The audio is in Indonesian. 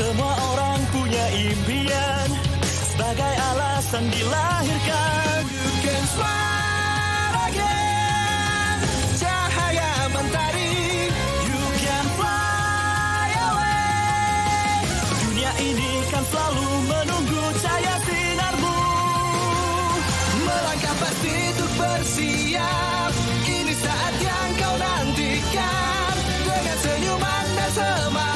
Semua orang punya impian sebagai alasan dilahirkan. You can fly again. Cahaya mentari. You can fly away. Dunia ini kan selalu menunggu cahaya sinarmu. Melangkah pasti untuk bersiap. Ini